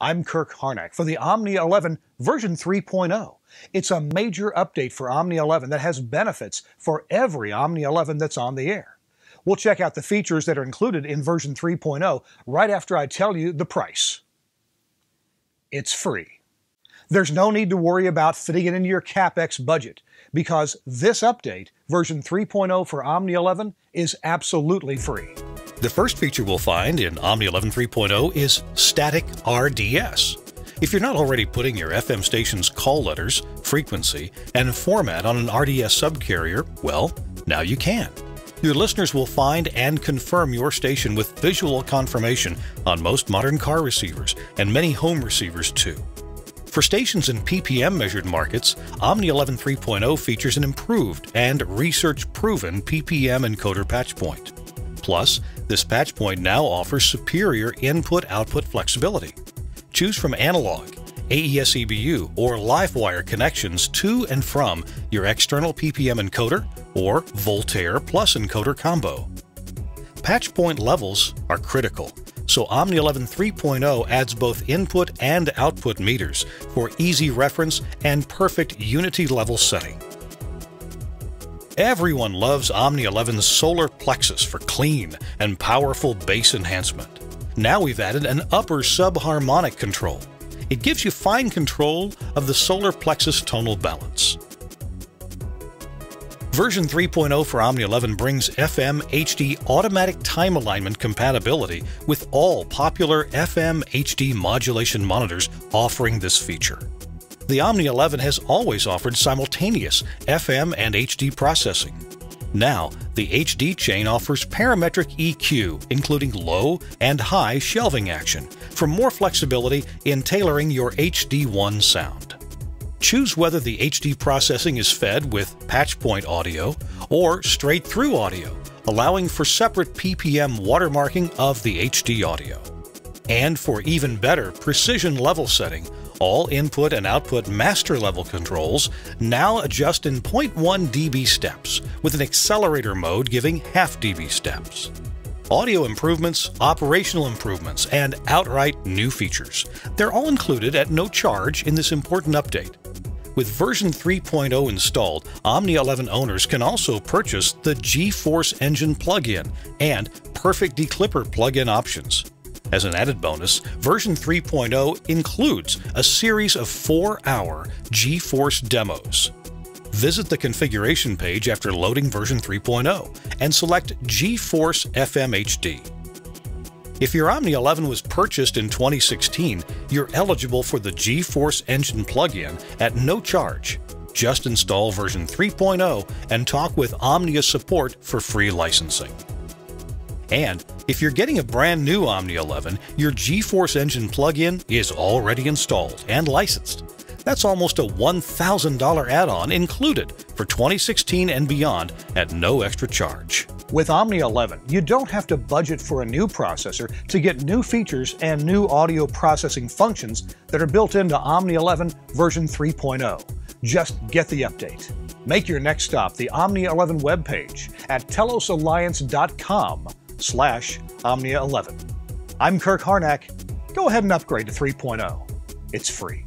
I'm Kirk Harnack for the Omnia 11 version 3.0. It's a major update for Omnia 11 that has benefits for every Omnia 11 that's on the air. We'll check out the features that are included in version 3.0 right after I tell you the price. It's free. There's no need to worry about fitting it into your CapEx budget because this update, version 3.0 for Omnia 11, is absolutely free. The first feature we'll find in Omnia 11 3.0 is Static RDS. If you're not already putting your FM station's call letters, frequency, and format on an RDS subcarrier, well, now you can. Your listeners will find and confirm your station with visual confirmation on most modern car receivers and many home receivers too. For stations in PPM measured markets, Omnia 11 3.0 features an improved and research proven PPM encoder patch point. Plus, this patch point now offers superior input-output flexibility. Choose from analog, AES EBU, or LiveWire connections to and from your external PPM encoder or Voltair plus encoder combo. Patch point levels are critical, so Omnia 11 3.0 adds both input and output meters for easy reference and perfect unity level setting. Everyone loves Omnia 11's solar plexus for clean and powerful bass enhancement. Now we've added an upper subharmonic control. It gives you fine control of the solar plexus tonal balance. Version 3.0 for Omnia 11 brings FM HD automatic time alignment compatibility with all popular FM HD modulation monitors offering this feature the Omnia 11 has always offered simultaneous FM and HD processing. Now, the HD chain offers parametric EQ, including low and high shelving action, for more flexibility in tailoring your HD1 sound. Choose whether the HD processing is fed with patch point audio or straight through audio, allowing for separate PPM watermarking of the HD audio. And for even better precision level setting, all input and output master level controls now adjust in 0.1 dB steps, with an accelerator mode giving half dB steps. Audio improvements, operational improvements, and outright new features. They're all included at no charge in this important update. With version 3.0 installed, Omnia 11 owners can also purchase the G-Force Engine plugin and Perfect Declipper plugin options. As an added bonus, version 3.0 includes a series of four hour G-Force demos. Visit the configuration page after loading version 3.0 and select G-Force FMHD. If your Omnia 11 was purchased in 2016, you're eligible for the G-Force Engine plugin at no charge. Just install version 3.0 and talk with Omnia support for free licensing. And if you're getting a brand new Omnia 11, your G-Force Engine plugin is already installed and licensed. That's almost a $1,000 add-on included for 2016 and beyond at no extra charge. With Omnia 11, you don't have to budget for a new processor to get new features and new audio processing functions that are built into Omnia 11 version 3.0. Just get the update. Make your next stop the Omnia 11 webpage at telosalliance.com slash Omnia 11. I'm Kirk Harnack. Go ahead and upgrade to 3.0. It's free.